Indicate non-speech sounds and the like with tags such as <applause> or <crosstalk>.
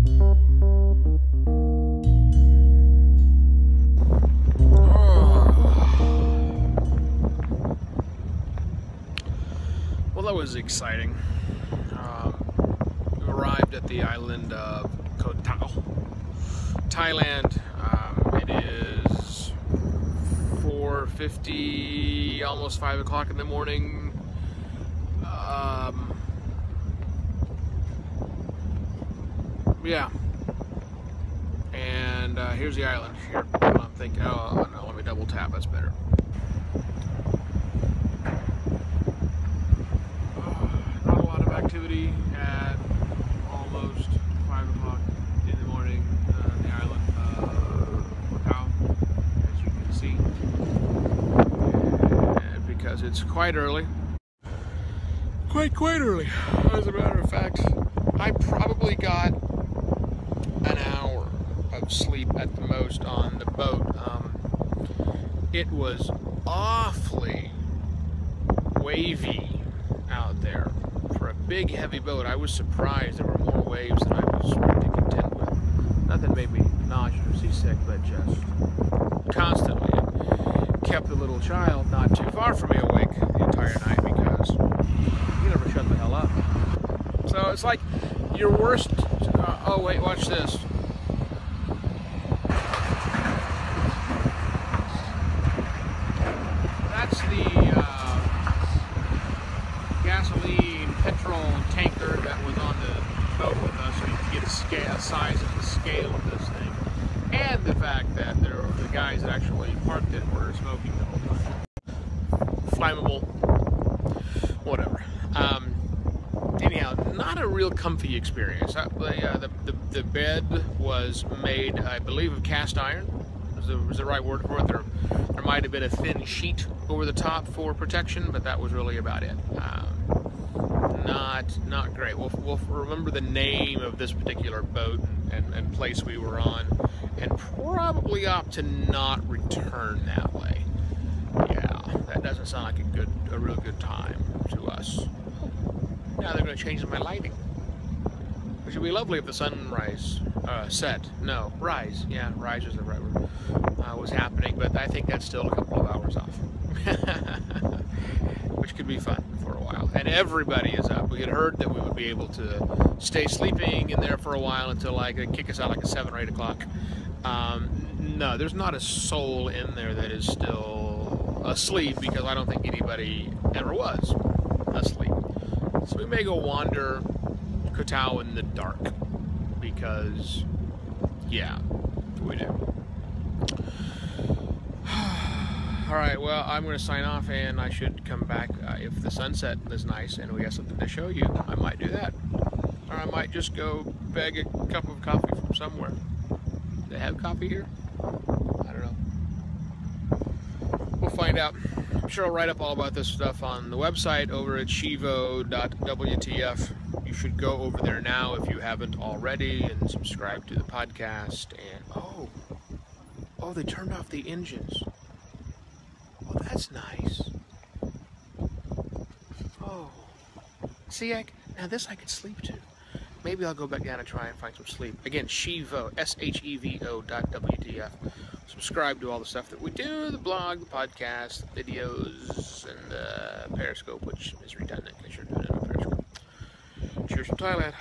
<sighs> Well, that was exciting. Um, we arrived at the island of Koh Tao, Thailand. Um, it is 4.50, almost 5 o'clock in the morning. Um, yeah. And uh, here's the island. Here, I'm thinking, oh, no, let me double tap, that's better. <sighs> not a lot of activity at almost 5 o'clock in the morning uh, on the island of Macau, as you can see. Because it's quite early. Quite, quite early. As a matter of fact, I probably got an hour of sleep at the most on the boat. Um, it was awfully wavy out there for a big heavy boat. I was surprised there were more waves than I was ready to contend with. Nothing made me nauseous or seasick, but just constantly kept the little child not too far from me awake the entire night because he never shut the hell up. So it's like your worst. Uh, oh wait, watch this. That's the uh, gasoline petrol tanker that was on the boat with us, so you can get a, scale, size of the scale of this thing, and the fact that there the guys that actually parked it were smoking the whole time. Flammable, not a real comfy experience. Uh, the, uh, the, the, the bed was made, I believe, of cast iron. Was the, was the right word for it? There, there might have been a thin sheet over the top for protection, but that was really about it. Um, not not great. We'll, we'll remember the name of this particular boat and, and place we were on, and probably opt to not return that way. Yeah, that doesn't sound like a good, a real good time to us. Now they're going to change my lighting. Which would be lovely if the sunrise uh, set. No, rise. Yeah, rise is the right word. Uh, was happening, but I think that's still a couple of hours off. <laughs> Which could be fun for a while. And everybody is up. We had heard that we would be able to stay sleeping in there for a while until like they kick us out like at seven or eight o'clock. Um, no, there's not a soul in there that is still asleep because I don't think anybody ever was asleep. So we may go wander Koh Tao in the dark because, yeah, we do. <sighs> All right, well, I'm going to sign off and I should come back uh, if the sunset is nice and we have something to show you. I might do that. Or I might just go beg a cup of coffee from somewhere. Do they have coffee here? I don't know. We'll find out. Sure I'll write up all about this stuff on the website over at shevo.wtf. You should go over there now if you haven't already and subscribe to the podcast. And oh, oh, they turned off the engines. Oh, that's nice. Oh, see, I, now this I could sleep to. Maybe I'll go back down and try and find some sleep. Again, Shevo, S-H-E-V-O dot W-T-F. Subscribe to all the stuff that we do, the blog, the podcast, the videos, and the uh, Periscope, which is redundant because you're doing it on Periscope. Cheers from Thailand.